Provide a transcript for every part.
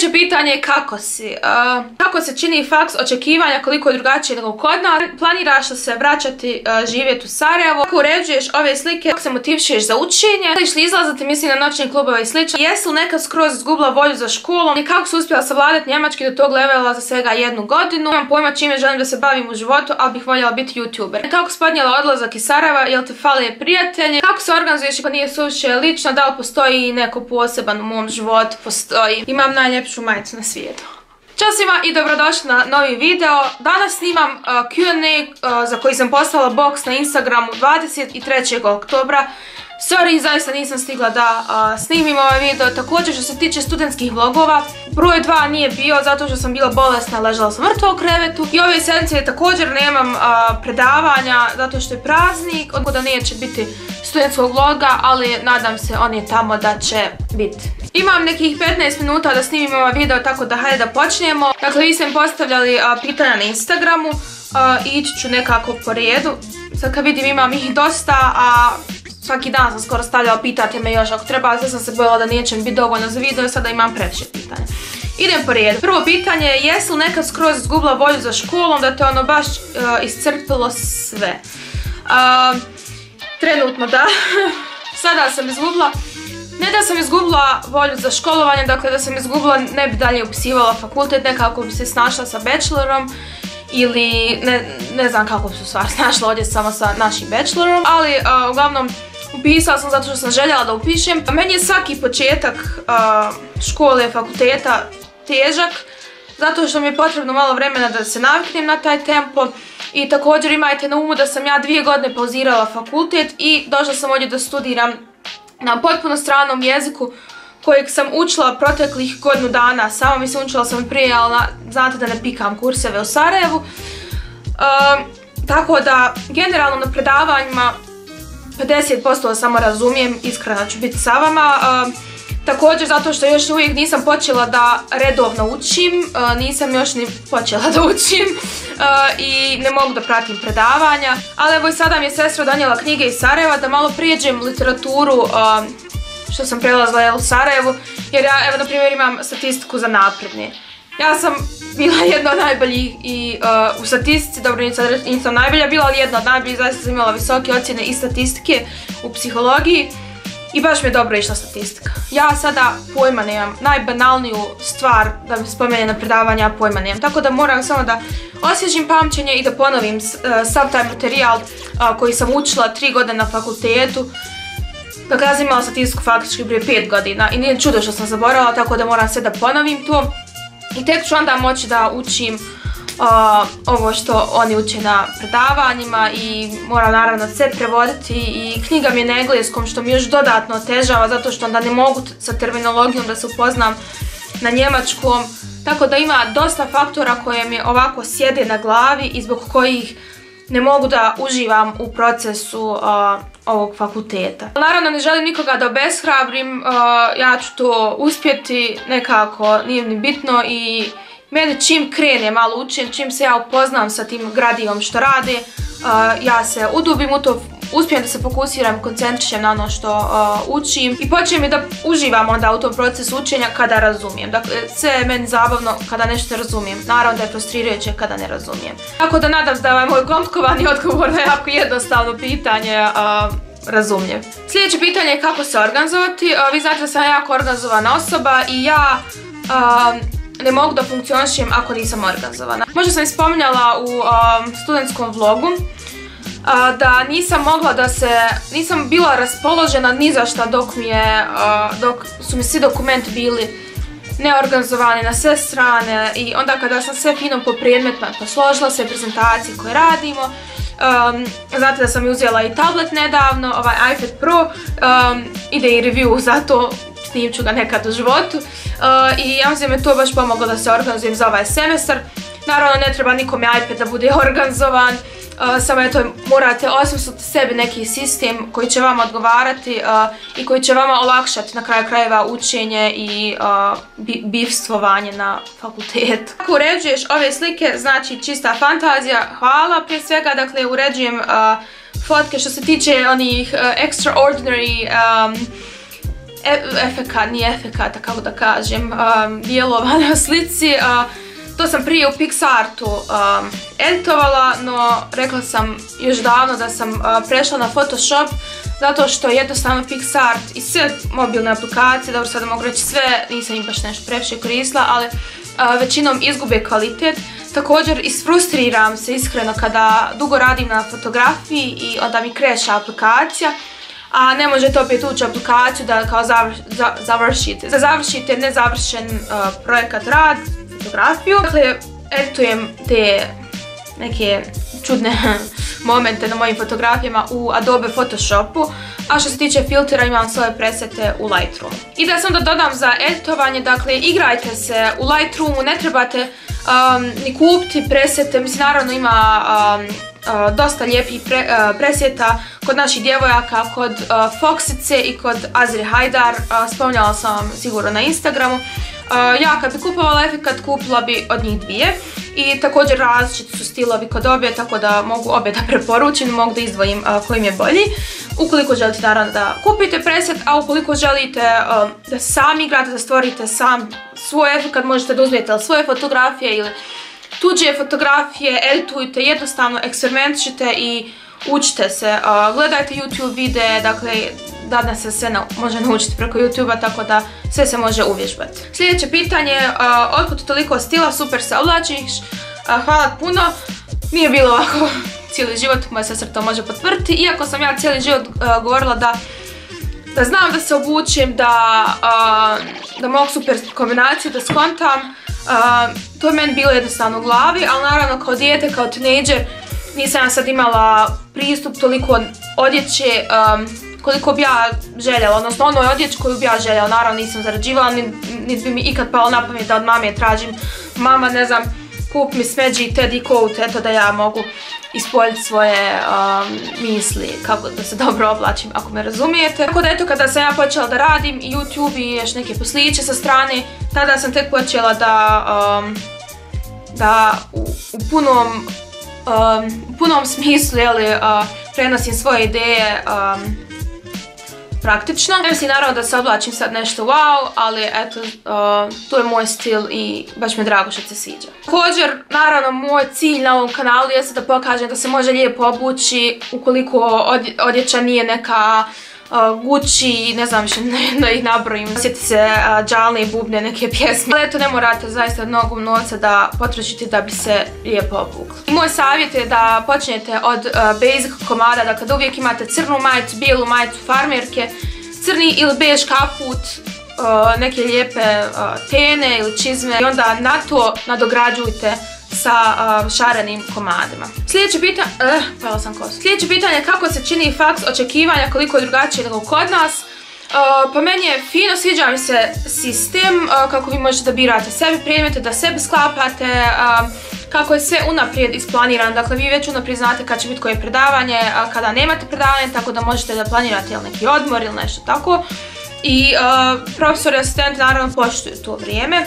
Sljedeće pitanje je kako si? kako se čini faks očekivanja koliko je drugačije nego kod nas? Planiraš li se vraćati živjeti u Sarajevo? Kako uređuješ ove slike? Kako se motivišeš za učenje? Želiš li izlazati misli na noćni klubove i slično? Jesi li nekad skroz izgubila volju za školom? I kako si uspjela savladati njemački do tog levela za svega jednu godinu? Imam pojma čime želim da se bavim u životu, ali bih voljela biti youtuber. Kako spodnjela odlazak iz Sarajeva? Jel te fali prijatelji? Kako se organizuješ ako nije suše lično? Da li postoji neko poseban u mom životu? Postoji. Imam najljepšu majicu na svijetu. Ćao svima i dobrodošli na novi video. Danas snimam uh, Q&A uh, za koji sam poslala box na Instagramu 23. oktobra. Sorry, zaista nisam stigla da snimim ovaj video. Također što se tiče studentskih vlogova, broj 2 nije bio zato što sam bila bolesna, ležala sam mrtva u krevetu. I ove sedmice također nemam predavanja zato što je praznik, odgo da neće biti studentskog vloga, ali nadam se on je tamo da će biti. Imam nekih 15 minuta da snimim ovaj video, tako da hajde da počnemo. Dakle, vi ste mi postavljali pitanja na Instagramu ići ću nekako po redu. Sad kad vidim imam ih dosta, a svaki dan sam skoro stavljala pitate me još ako treba, sve sam se bojala da neće mi biti dovoljno za video, sada imam previše pitanja. Idem po redu. Prvo pitanje je, jesi li nekad skroz izgubila volju za školom, da te ono baš iscrpilo sve? trenutno da. Sada sam izgubila ne da sam izgubila volju za školovanje, dakle da sam izgubila, ne bi dalje upisivala fakultet, nekako bi se snašla sa bachelorom ili ne, znam kako bi se stvar snašla ovdje samo sa našim bachelorom, ali uglavnom upisala sam zato što sam željela da upišem. Meni je svaki početak škole, fakulteta težak, zato što mi je potrebno malo vremena da se naviknem na taj tempo i također imajte na umu da sam ja dvije godine pauzirala fakultet i došla sam ovdje da studiram na potpuno stranom jeziku kojeg sam učila proteklih godinu dana. Samo mi se učila sam prije, ali znate da ne pikam kurseve u Sarajevu. Ehm, tako da, generalno na predavanjima 50% samo razumijem, iskreno ću biti sa vama. Ehm, također zato što još uvijek nisam počela da redovno učim, ehm, nisam još ni počela da učim i ne mogu da pratim predavanja. Ali evo i sada mi je sestra donijela knjige iz Sarajeva da malo prijeđem literaturu što sam prelazila u Sarajevu jer ja evo na primjer imam statistiku za napredne. Ja sam bila jedna od najboljih i u statistici, dobro nisam najbolja bila, ali jedna od najboljih, zaista sam imala visoke ocjene i statistike u psihologiji. I baš mi je dobro išla statistika. Ja sada pojma nemam, najbanalniju stvar da mi spomene na predavanja, pojma nemam. Tako da moram samo da osvježim pamćenje i da ponovim uh, sav taj materijal uh, koji sam učila tri godine na fakultetu. Dakle, ja sam imala statistiku faktički prije pet godina i nije čudo što sam zaboravila, tako da moram sve da ponovim to. I tek ću onda moći da učim ovo što oni uče na predavanjima i moram naravno sve prevoditi i knjiga mi je na engleskom što mi još dodatno otežava zato što onda ne mogu sa terminologijom da se upoznam na njemačkom. Tako da ima dosta faktora koje mi ovako sjede na glavi i zbog kojih ne mogu da uživam u procesu ovog fakulteta. Naravno ne želim nikoga da obeshrabrim, ja ću to uspjeti nekako, nije mi bitno i meni čim krene malo učim, čim se ja upoznam sa tim gradivom što rade, ja se udubim u to, uspijem da se fokusiram, koncentrišem na ono što učim i počnem i da uživam onda u tom procesu učenja kada razumijem. Dakle, sve je meni zabavno kada nešto razumijem. Naravno da je frustrirajuće kada ne razumijem. Tako da nadam se da ovaj moj komplikovani odgovor na jako jednostavno pitanje razumljiv. Sljedeće pitanje je kako se organizovati. Vi znate da sam jako organizovana osoba i ja ne mogu da funkcionišem ako nisam organizovana. Možda sam spominjala u um, studentskom vlogu da nisam mogla da se, nisam bila raspoložena ni za šta dok mi je, dok su mi svi dokumenti bili neorganizovani na sve strane i onda kada sam sve fino po predmetima posložila sve prezentacije koje radimo, um, znate da sam uzela i tablet nedavno, ovaj iPad Pro, um, ide i review za to, snimit ću ga nekad u životu. Uh, I ja mislim me to baš pomoglo da se organizujem za ovaj semestar. Naravno ne treba nikome iPad da bude organizovan, uh, samo eto morate osmisliti sebi neki sistem koji će vam odgovarati uh, i koji će vama olakšati na kraju krajeva učenje i bivstvovanje na fakultetu. Kako uređuješ ove slike, znači čista fantazija, hvala prije svega, dakle uređujem fotke što se tiče onih extraordinary e, efekat, nije efekata, kako da kažem, dijelova na slici. To sam prije u PixArtu um, editovala, no rekla sam još davno da sam prešla na Photoshop zato što jednostavno PixArt i sve mobilne aplikacije, dobro sada mogu reći sve, nisam im baš nešto previše koristila, ali većinom izgube kvalitet. Također isfrustriram se iskreno kada dugo radim na fotografiji i onda mi kreša aplikacija a ne možete opet ući u aplikaciju da kao završite, za završite nezavršen projekat rad, fotografiju. Dakle, editujem te neke čudne momente na mojim fotografijama u Adobe Photoshopu, a što se tiče filtera imam svoje presete u Lightroomu. I da sam da dodam za editovanje, dakle igrajte se u Lightroomu, ne trebate ni kupiti presete, mislim naravno ima dosta lijepih presjeta kod naših djevojaka, kod Foxice i kod Azri Hajdar, spominjala sam vam sigurno na Instagramu. Ja kad bi kupovala efekat kupila bi od njih dvije i također različiti su stilovi kod obje tako da mogu obje da preporučim, mogu da izdvojim koji mi je bolji. Ukoliko želite naravno da kupite preset, a ukoliko želite da sami igrate, da stvorite sam svoj efekat, možete da uzmijete svoje fotografije ili tuđe fotografije, editujte, jednostavno eksperimentirajte i učite se, gledajte YouTube videe, dakle danas se sve može naučiti preko YouTube-a, tako da sve se može uvježbati. Sljedeće pitanje, otkud toliko stila, super se oblačiš, hvala puno. Nije bilo ovako cijeli život, moja sestra to može potvrditi, iako sam ja cijeli život govorila da da znam da se obučem, da, da mogu super kombinacije, da skontam. To je meni bilo jednostavno u glavi, ali naravno kao dijete, kao tinejdžer, nisam ja sad imala pristup toliko odjeće koliko bi ja željela, odnosno onoj odjeći koju bi ja željela, naravno nisam zarađivala, niti bi mi ikad palo na pamet da od mame tražim. Mama, ne znam, kup mi smeđi teddy coat, eto da ja mogu ispoljiti svoje misli, kako da se dobro oblačim, ako me razumijete. Tako da eto, kada sam ja počela da radim YouTube i još neke posliće sa strane, tada sam tek počela da, da u, punom, smislu, jeli, prenosim svoje ideje praktično. Mislim naravno da se oblačim sad nešto wow, ali eto, to je moj stil i baš mi drago što se sviđa. Također, naravno, moj cilj na ovom kanalu je da pokažem da se može lijepo obući ukoliko odjeća nije neka Gucci, ne znam više da ih nabrojim. Sjeti se džalne i bubne neke pjesme. Ali eto ne morate zaista mnogo novca da potrošite da bi se lijepo obukli. Moj savjet je da počnete od basic komada, dakle da uvijek imate crnu majicu, bijelu majicu farmerke, crni ili bež kaput, neke lijepe tene ili čizme i onda na to nadograđujte sa šarenim komadima. Sljedeće pitanje, eh, sam kosu. Sljedeće pitanje je kako se čini faks očekivanja, koliko je drugačije nego kod nas. pa meni je fino, sviđa mi se sistem, kako vi možete da birate sebi predmete, da sebi sklapate, kako je sve unaprijed isplanirano, dakle vi već unaprijed znate kad će biti koje predavanje, kada nemate predavanje, tako da možete da planirate neki odmor ili nešto tako. I profesori i asistenti naravno poštuju to vrijeme.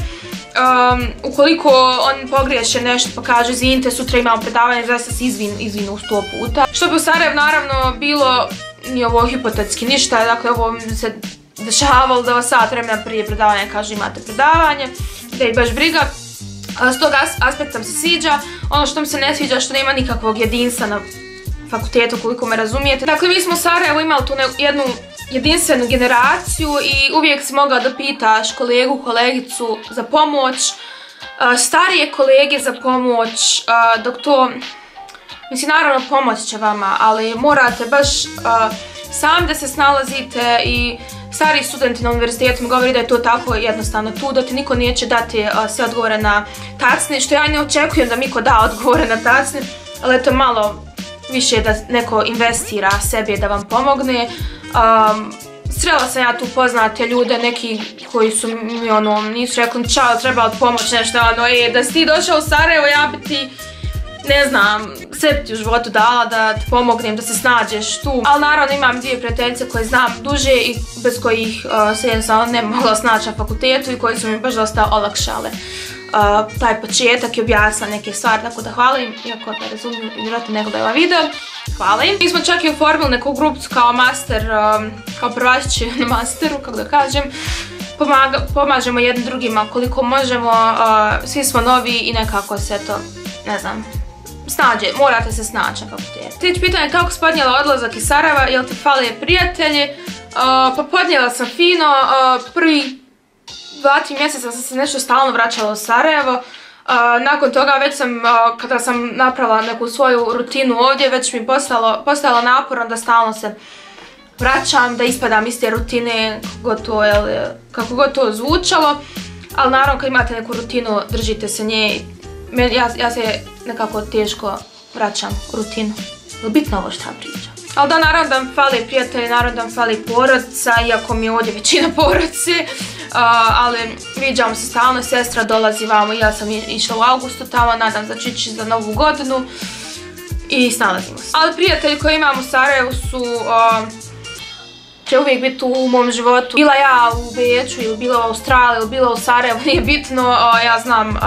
Ukoliko on pogriješe nešto pa kaže izvinite sutra imamo predavanje zaista se izvin, izvinu sto puta. Što bi u Sarajevu naravno bilo ni ovo hipotetski ništa, dakle ovo se dešavalo da vas sat vremena prije predavanja kaže imate predavanje, da je baš briga. S tog aspekta se sviđa, ono što mi se ne sviđa što nema nikakvog jedinstva na fakultetu koliko me razumijete. Dakle mi smo u Sarajevu imali tu jednu jedinstvenu generaciju i uvijek si mogao da pitaš kolegu, kolegicu za pomoć, starije kolege za pomoć, dok to, mislim naravno pomoć će vama, ali morate baš sami da se snalazite i stari studenti na univerzitetu mi govori da je to tako jednostavno tu, da ti niko neće dati sve odgovore na tacni, što ja ne očekujem da mi ko da odgovore na tacni, ali to malo više da neko investira sebi da vam pomogne. Srela sam ja tu poznate ljude, neki koji su mi ono, nisu rekli čao, treba od pomoć nešto, ono, e, da si ti došao u Sarajevo, ja bi ti, ne znam, sve ti u životu dala da ti pomognem, da se snađeš tu. Ali naravno imam dvije prijateljice koje znam duže i bez kojih se jednostavno ne mogla snaći na fakultetu i koji su mi baš dosta olakšale taj početak i objasnila neke stvari, tako da hvala im, iako ne razumijem vjerojatno neko da je video. hvala im. Mi smo čak i oformili neku grupicu kao master, um, kao prvačići na masteru, kako da kažem. pomažemo jednim drugima koliko možemo, svi smo novi i nekako se to, ne znam, snađe, morate se snaći na fakultetu. Sljedeće pitanje kako si podnijela odlazak iz Sarajeva, jel ti fali prijatelji? Pa podnijela sam fino, prvi dva, tri mjeseca sam se nešto stalno vraćala u Sarajevo. nakon toga već sam, kada sam napravila neku svoju rutinu ovdje, već mi postalo, postajalo naporno da stalno se vraćam, da ispadam iz te rutine, kako god to zvučalo. Ali naravno kad imate neku rutinu, držite se nje. Ja, se nekako teško vraćam u rutinu. Bitno ovo šta pričam? Ali da, naravno da mi fali prijatelji, naravno da mi fali porodica, iako mi je ovdje većina porodice. ali viđamo se stalno, sestra dolazi vamo, ja sam išla u augustu tamo, nadam da će za novu godinu. I snalazimo se. Ali prijatelji koji imam u Sarajevu su će uvijek biti u mom životu. Bila ja u Beču ili bila u Australiji ili bila u Sarajevu, nije bitno. Ja znam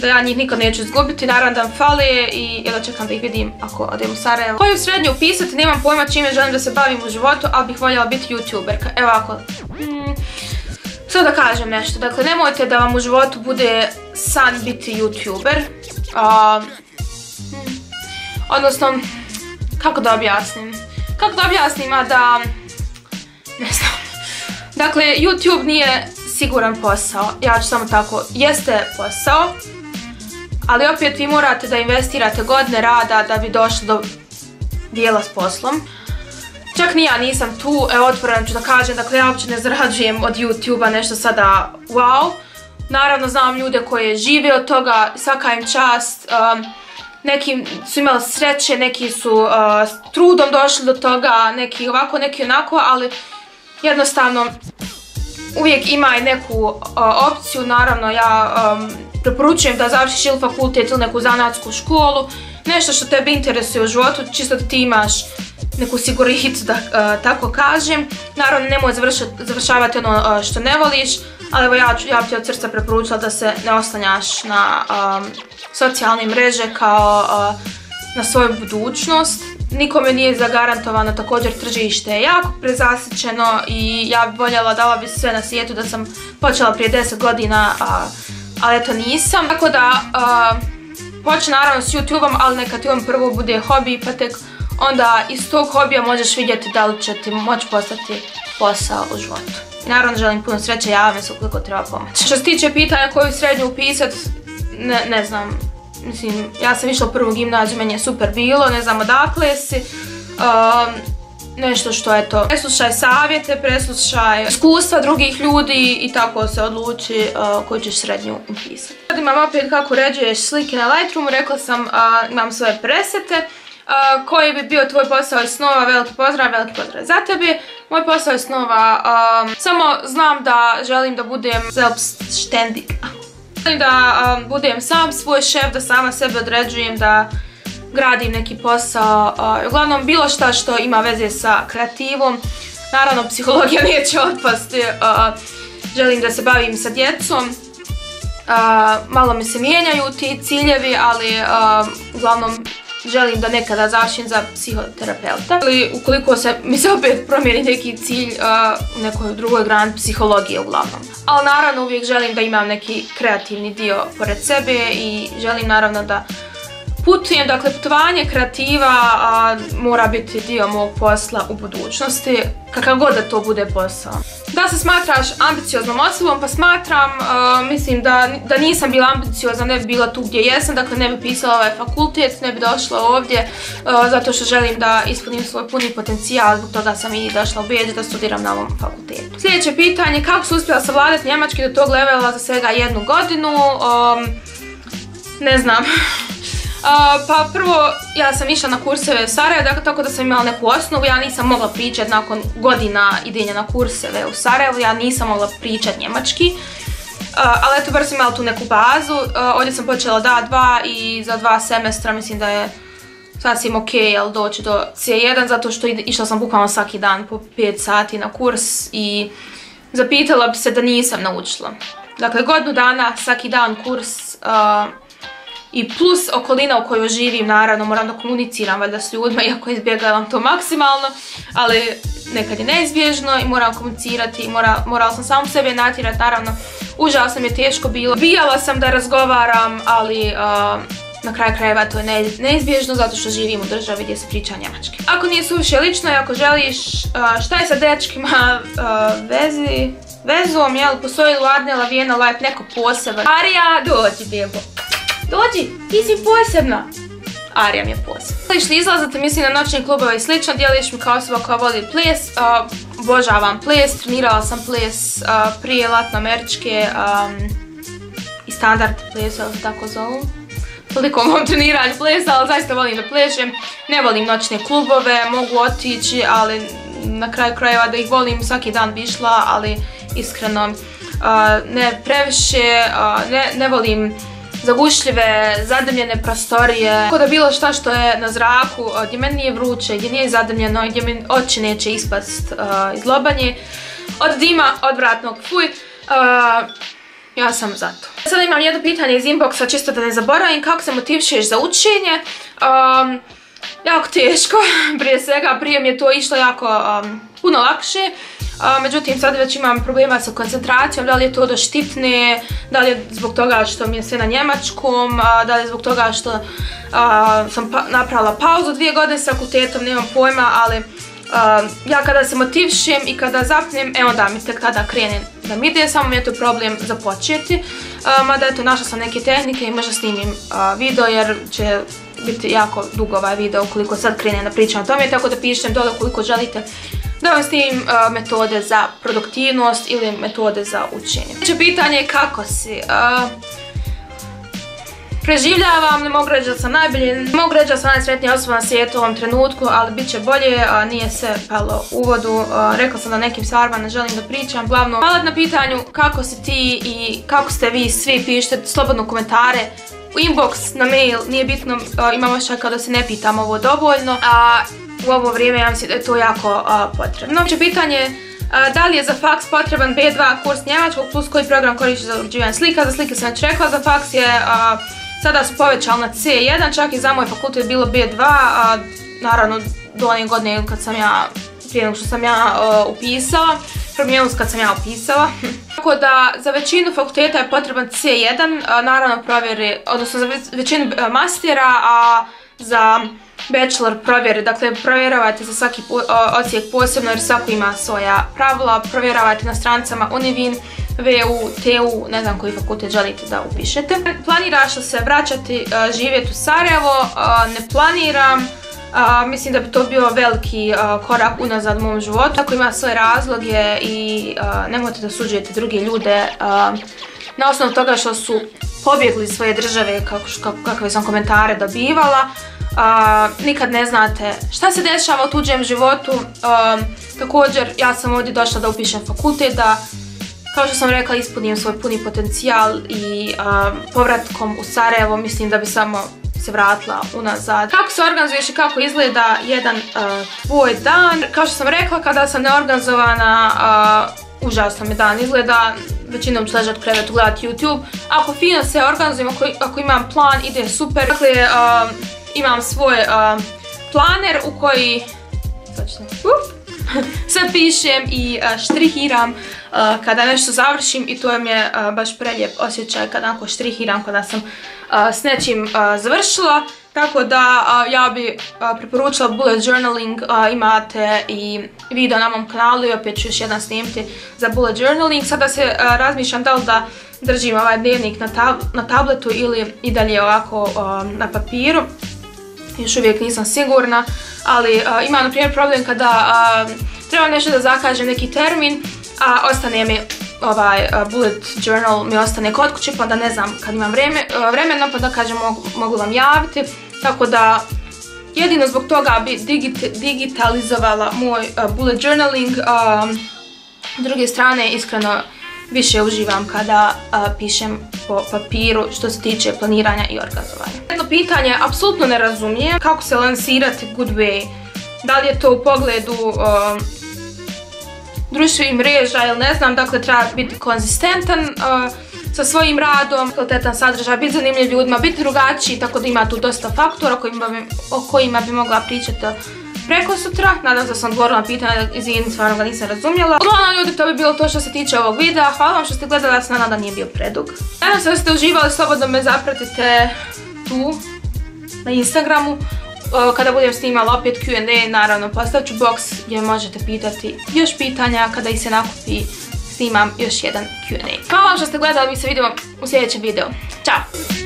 da ja njih nikad neću izgubiti, naravno da mi fali i jedno čekam da ih vidim ako odem u Sarajevo. Koju srednju upisati, nemam pojma čime želim da se bavim u životu, ali bih voljela biti youtuberka. Evo ako... Mm, Sada da kažem nešto, dakle nemojte da vam u životu bude san biti youtuber. Mm, odnosno, kako da objasnim? Kako da objasnim, a da... Ne znam. Dakle, YouTube nije siguran posao. Ja ću samo tako, jeste posao, ali opet vi morate da investirate godine rada da bi došli do dijela s poslom. Čak ni ja nisam tu, evo otvoreno ću da kažem, dakle ja uopće ne zarađujem od YouTube-a nešto sada wow. Naravno znam ljude koje žive od toga, svaka im čast. Um, neki su imali sreće, neki su uh, trudom došli do toga, neki ovako, neki onako, ali jednostavno uvijek ima i neku uh, opciju, naravno ja um, preporučujem da završiš ili fakultet ili neku zanatsku školu, nešto što tebe interesuje u životu, čisto da ti imaš neku siguricu da uh, tako kažem. Naravno nemoj završavati ono uh, što ne voliš, ali evo ja, bi ti od srca preporučila da se ne oslanjaš na um, socijalne mreže kao na svoju budućnost. Nikome nije zagarantovano, također tržište je jako prezasićeno i ja bi voljela dala bi sve na svijetu da sam počela prije 10 godina, ali eto nisam. Tako da, počne naravno s YouTube-om, ali neka ti on prvo bude hobi, pa tek onda iz tog hobija možeš vidjeti da li će ti moći postati posao u životu. Naravno želim puno sreće, javim se ukoliko treba pomoć. Što se tiče pitanja koju srednju upisat, ne, znam, mislim, ja sam išla u prvu gimnaziju, meni je super bilo, ne znam odakle si. Nešto što je to. Preslušaj savjete, preslušaj iskustva drugih ljudi i tako se odluči uh, koju ćeš srednju upisati. Sad imam opet kako uređuješ slike na Lightroomu, rekla sam uh, imam svoje presete. Uh, koji bi bio tvoj posao iz snova, veliki pozdrav, veliki pozdrav za tebe. Moj posao iz snova, um, samo znam da želim da budem selbstständig. Želim da um, budem sam svoj šef, da sama sebe određujem, da gradim neki posao. Uglavnom bilo šta što ima veze sa kreativom. Naravno, psihologija neće otpasti. Želim da se bavim sa djecom. malo mi se mijenjaju ti ciljevi, ali uglavnom želim da nekada završim za psihoterapeuta. Ili ukoliko se mi se opet promijeni neki cilj u nekoj drugoj grani psihologije uglavnom. Ali naravno uvijek želim da imam neki kreativni dio pored sebe i želim naravno da putujem, dakle putovanje kreativa mora biti dio mog posla u budućnosti, kakav god da to bude posao. Da se smatraš ambicioznom osobom, pa smatram, mislim da, nisam bila ambiciozna, ne bi bila tu gdje jesam, dakle ne bi pisala ovaj fakultet, ne bi došla ovdje, zato što želim da ispunim svoj puni potencijal, zbog toga sam i došla u Beđe da studiram na ovom fakultetu. Sljedeće pitanje, kako su uspjela savladati njemački do tog levela za svega jednu godinu? ne znam. pa prvo, ja sam išla na kurseve u Sarajevo, dakle, tako da sam imala neku osnovu, ja nisam mogla pričati nakon godina idenja na kurseve u Sarajevo, ja nisam mogla pričati njemački. ali eto, bar sam imala tu neku bazu, ovdje sam počela da dva i za dva semestra mislim da je sasvim ok, jel, doći do C1, zato što išla sam bukvalno svaki dan po 5 sati na kurs i zapitala bi se da nisam naučila. Dakle, godinu dana, svaki dan kurs, i plus okolina u kojoj živim, naravno moram da komuniciram valjda s ljudima, iako izbjegavam to maksimalno, ali nekad je neizbježno i moram komunicirati morala sam samo sebe natjerati, naravno užasno mi je teško bilo. Bijala sam da razgovaram, ali na kraju krajeva to je neizbježno zato što živim u državi gdje se priča njemački. Ako nije suviše lično i ako želiš šta je sa dečkima vezi, vezom, jel, postoji Ladne, Lavijena, Life, neko poseban. Arija, dođi djebo. Dođi, ti si posebna. Arija mi je posebna. Želiš li izlazati, mislim na noćne klubove i slično, dijeliš mi kao osoba koja voli ples. Obožavam ples, trenirala sam ples prije latnoameričke i standard ples, se tako zovu. Toliko mom treniranju plesa, ali zaista volim da plešem. Ne volim noćne klubove, mogu otići, ali na kraju krajeva da ih volim svaki dan bi išla, ali iskreno ne previše, ne volim zagušljive, zadrmljene prostorije. Tako da bilo šta što je na zraku, gdje meni nije vruće, gdje nije zadrmljeno, gdje mi oči neće ispast iz lobanje. Od dima, odvratnog, fuj. Ja sam za to. Sada imam jedno pitanje iz inboxa, čisto da ne zaboravim, kako se motivišeš za učenje? jako teško, prije svega, prije mi je to išlo jako puno lakše međutim sad već imam problema sa koncentracijom, da li je to do štipne, da li je zbog toga što mi je sve na njemačkom, da li je zbog toga što sam pa, napravila pauzu dvije godine s fakultetom, nemam pojma, ali ja kada se motivšem i kada zapnem, evo da mi tek tada krene da mi ide, samo mi je to problem započeti. Mada eto, našla sam neke tehnike i možda snimim video jer će biti jako dugo ovaj video ukoliko sad krenem da pričam o tome, tako da pišem dole ukoliko želite da vam snimim metode za produktivnost ili metode za učenje. Sljedeće pitanje je kako si? Preživljavam, ne mogu reći da sam najbolji, ne mogu reći da sam najsretnija osoba na svijetu u ovom trenutku, ali bit će bolje, nije se palo u vodu. Rekla sam da nekim stvarima ne želim da pričam. Glavno, hvala na pitanju kako si ti i kako ste vi svi, pišite slobodno komentare u inbox, na mail, nije bitno, imamo da se ne pitam ovo dovoljno u ovo vrijeme ja mislim da je to jako potrebno. Znači pitanje da li je za faks potreban B2 kurs njemačkog plus koji program koristi za uređivanje slika. Za slike sam već rekla, za faks je sada su povećali na C1, čak i za moj fakultet bilo B2, naravno do one godine kad sam ja, prije nego što sam ja upisala, promijenili kad sam ja upisala. Tako da za većinu fakulteta je potreban C1, naravno provjeri, odnosno za većinu mastera, a za bachelor provjere, dakle provjeravate za svaki ocijek posebno jer svako ima svoja pravila, provjeravate na strancama Univin, VU, TU, ne znam koji fakultet želite da upišete. Planiraš li se vraćati e, živjeti u Sarajevo? E, ne planiram. mislim da bi to bio veliki korak unazad u mom životu. Tako ima svoje razloge i nemojte da suđujete druge ljude na osnovu toga što su pobjegli svoje države kakve sam komentare dobivala nikad ne znate šta se dešava u tuđem životu. također ja sam ovdje došla da upišem fakultet, da kao što sam rekla ispunim svoj puni potencijal i povratkom u Sarajevo mislim da bi samo se vratila unazad. Kako se organizuješ i kako izgleda jedan tvoj dan? Kao što sam rekla, kada sam neorganizovana, užasno mi dan izgleda. Većinom ću ležati u gledati YouTube. Ako fino se organizujem, ako, imam plan, ide super. Dakle, imam svoj planer u koji sve pišem i štrihiram kada nešto završim i to mi je baš prelijep osjećaj kada ako štrihiram kada sam s nečim završila. Tako da ja bi preporučila bullet journaling, imate i video na mom kanalu i opet ću još jedan snimiti za bullet journaling. Sada se razmišljam da li da držim ovaj dnevnik na tabletu ili i dalje ovako na papiru još uvijek nisam sigurna, ali imam na primjer problem kada trebam nešto da zakažem neki termin, a ostane mi ovaj bullet journal mi ostane kod kuće pa da ne znam kad imam vremena pa da kažem mogu, vam javiti. Tako da jedino zbog toga bi digitalizovala moj bullet journaling. S druge strane iskreno više uživam kada pišem po papiru što se tiče planiranja i organizovanja. Jedno pitanje, apsolutno ne razumijem kako se lansirati good way. Da li je to u pogledu društvenih mreža ili ne znam, dakle treba biti konzistentan sa svojim radom, kvalitetan sadržaj, biti zanimljiv ljudima, biti drugačiji, tako da ima tu dosta faktora o kojima bi mogla pričati preko sutra. Nadam se da sam odgovorila na pitanje, izvini, stvarno ga nisam razumjela. Uglavnom ljudi, to bi bilo to što se tiče ovog videa. Hvala vam što ste gledali, ja se nadam da nije bio predug. Nadam se da ste uživali, slobodno me zapratite tu, na Instagramu. Kada budem snimala opet Q&A, naravno postavit ću box gdje možete pitati još pitanja. Kada ih se nakupi, snimam još jedan Q&A. Hvala vam što ste gledali, mi se vidimo u sljedećem videu. Ćao!